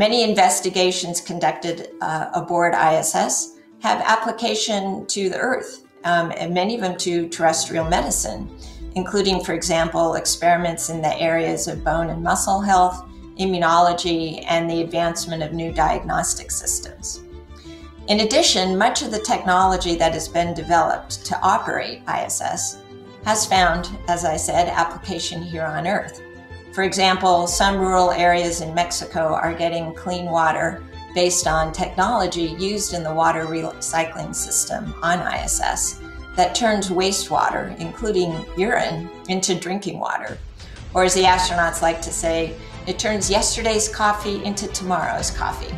Many investigations conducted uh, aboard ISS have application to the Earth, um, and many of them to terrestrial medicine, including, for example, experiments in the areas of bone and muscle health, immunology, and the advancement of new diagnostic systems. In addition, much of the technology that has been developed to operate ISS has found, as I said, application here on Earth. For example, some rural areas in Mexico are getting clean water based on technology used in the water recycling system on ISS that turns wastewater, including urine, into drinking water. Or as the astronauts like to say, it turns yesterday's coffee into tomorrow's coffee.